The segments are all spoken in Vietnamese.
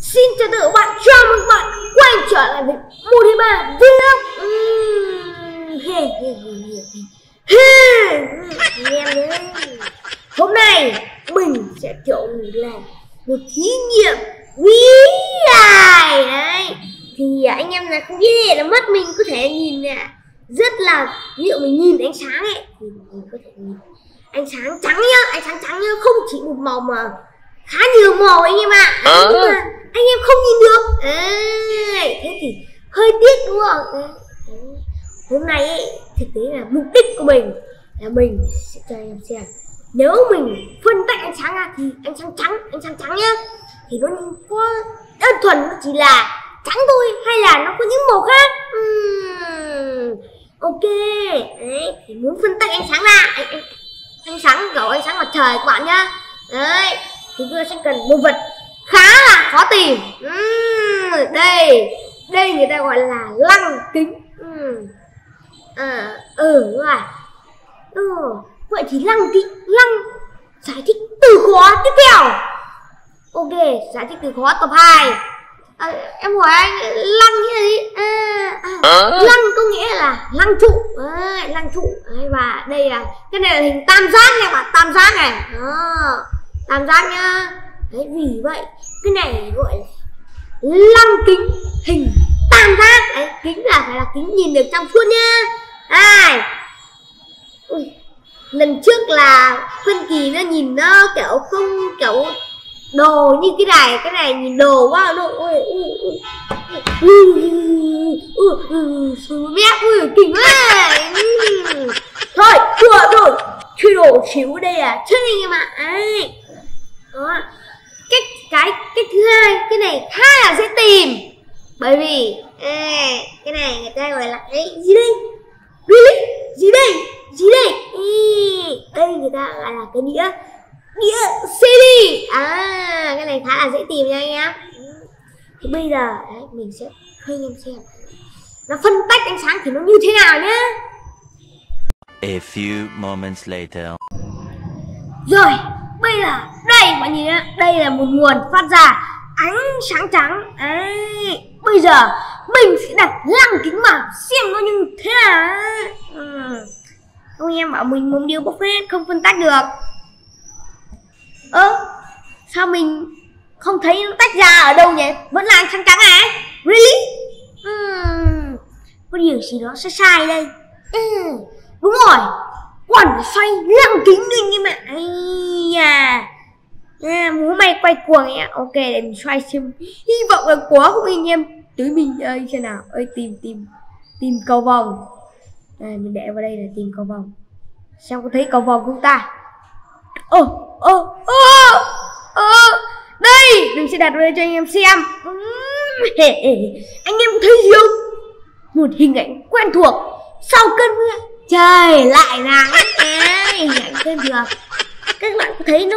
Xin chào tất cả các bạn, chào mừng bạn quay trở lại với một ba vlog Hôm nay mình sẽ trộn làm một thí nghiệm quý dài đấy. Thì anh em là không biết là mắt mình có thể nhìn nè. Rất là ví dụ mình nhìn ánh sáng ấy thì mình có thể nhìn. Ánh sáng trắng nhá ánh sáng trắng nhá không chỉ một màu mà khá nhiều màu anh em ạ. À. nhưng mà anh em không nhìn được. À, thế thì hơi tiếc đúng không? À, hôm nay ấy, thực tế là mục đích của mình là mình sẽ cho anh em xem. Nếu mình phân tách ánh sáng ra thì ánh sáng trắng ánh sáng trắng nhá. Thì nó có đơn thuần nó chỉ là trắng thôi hay là nó có những màu khác? Uhm, ok. Đấy thì muốn phân tách ánh sáng ra ánh, ánh sáng kiểu ánh sáng mặt trời các bạn nhá. Đấy chúng ta sẽ cần một vật khá là khó tìm. Uhm, đây đây người ta gọi là lăng kính. Uhm. à ừ đúng rồi. Ừ. vậy thì lăng kính lăng giải thích từ khóa tiếp theo. Ok giải thích từ khóa tập 2 à, em hỏi anh lăng nghĩa gì? À, à, lăng có nghĩa là lăng trụ. À, lăng trụ. Đấy, và đây là cái này là hình tam giác nha bạn tam giác này. Đó tam giác nhá? Đấy vì vậy? Cái này gọi là lăng kính hình tam giác. Đấy kính là phải là kính nhìn được trong suốt nhá. Ai Ui, lần trước là phân kỳ nó nhìn nó kiểu không kiểu đồ như cái này cái này nhìn đồ quá nó ui ui ui ui mét ui kinh quá thôi thua rồi. Truy đồ xíu đây à. Chứ anh em ạ. Ai đó. Cách cái cách thứ hai cái này khá là dễ tìm. Bởi vì à, cái này người ta gọi là cái gì đây? Really? Gì đây? Gì đây? Đây người ta gọi là cái đĩa đĩa CD. À cái này khá là dễ tìm nha anh em thì bây giờ đấy, mình sẽ hơi anh em xem. Nó phân tách ánh sáng thì nó như thế nào nhá. A few moments later. rồi bây giờ đây bạn nhìn nhá đây là một nguồn phát ra ánh sáng trắng. Ấy bây giờ mình sẽ đặt lăng kính vào xem nó như thế nào. Ừ. ông em bảo mình muốn điều bốc hết không phân tách được. Ơ sao mình không thấy nó tách ra ở đâu nhỉ? Vẫn là ánh sáng trắng à? Really? Uhm, có điều gì đó sẽ sai đây. Ừ. đúng rồi còn xoay lăng kính đi như mẹ. Ai à à, múa may quay cuồng ấy ok để mình xoay xem. Hy vọng là có không anh em tới mình. Ơi xem nào. Ơi tìm tìm tìm cầu vòng. À, mình để vào đây là tìm cầu vòng. Xem có thấy cầu vòng không ta? Ơ ơ ơ ơ. Đây mình sẽ đặt vào đây cho anh em xem. Anh em thấy gì không? Một hình ảnh quen thuộc. Sau cơn mưa trời lại là cái hình ảnh quen các bạn có thấy nó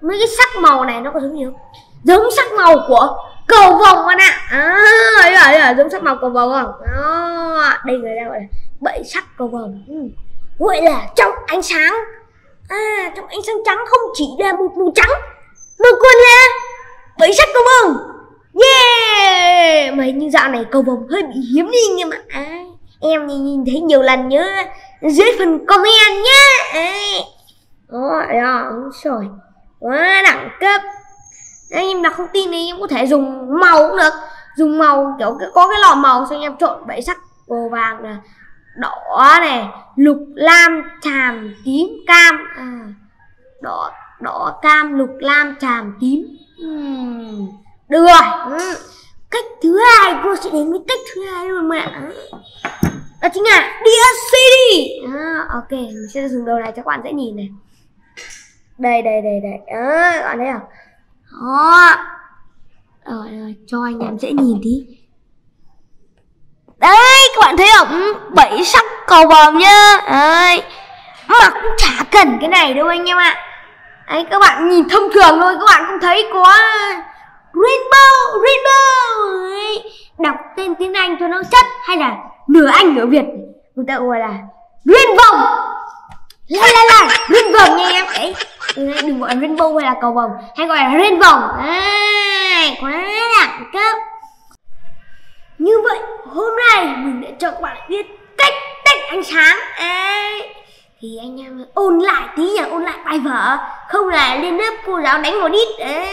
mấy cái sắc màu này nó có giống gì không? Giống sắc màu của cầu vồng bạn ạ. À ấy là, là giống sắc màu cầu vồng không? À, đây người ta gọi là bảy sắc cầu vồng. Ừ. gọi là trong ánh sáng. À trong ánh sáng trắng không chỉ là một màu trắng mà còn là bảy sắc cầu vồng. Yeah! Mà như dạo này cầu vồng hơi bị hiếm đi nhưng mà à, em nhìn, thấy nhiều lần nhớ dưới phần comment nhá. À. đó đó rồi. Quá đẳng cấp. Anh em nào không tin thì em có thể dùng màu cũng được. Dùng màu kiểu có cái lò màu xong em trộn bảy sắc màu vàng này, đỏ này lục lam tràm tím cam. À, đỏ đỏ cam lục lam tràm tím. Uhm, được rồi. Ừ. Cách thứ hai cô sẽ đến với cách thứ hai luôn mẹ đó chính là đĩa CD à, ok mình sẽ dùng đầu này cho các bạn dễ nhìn này. Đây đây đây đây. À, các bạn thấy không? Đó. Rồi, rồi cho anh em dễ nhìn tí. Đấy các bạn thấy không? Bảy sắc cầu vồng nhá. Đấy. Mà cũng chả cần cái này đâu anh em ạ. Đấy các bạn nhìn thông thường thôi các bạn cũng thấy có rainbow rainbow. Đấy. đọc tên tiếng anh cho nó chất hay là nửa anh nửa việt. Người ta gọi là rainbow. La la la vòng nha em đấy ừ, đừng gọi là rainbow hay là cầu vồng. Hay gọi là rainbow. À, quá đẳng cấp. Như vậy hôm nay mình đã cho các bạn biết cách tách ánh sáng. À, thì anh em ôn lại tí nhỉ ôn lại bài vở. Không là lên lớp cô giáo đánh một ít. À,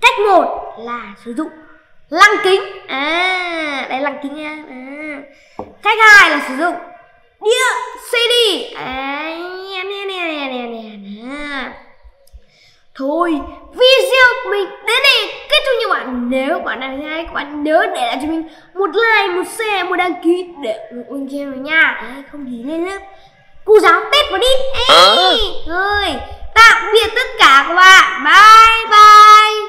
cách một là sử dụng lăng kính. À đây lăng kính nha. À. cách hai là sử dụng đĩa cd. À, nè nè nè nè nè nè thôi video của mình đến đây kết thúc như bạn. Nếu bạn đang hay các bạn nhớ để lại cho mình một like một share một đăng ký để ủng hộ kênh nha. Đấy, không thì lên lớp cô giáo tết vào đi. Ê, thôi tạm biệt tất cả các bạn. Bye bye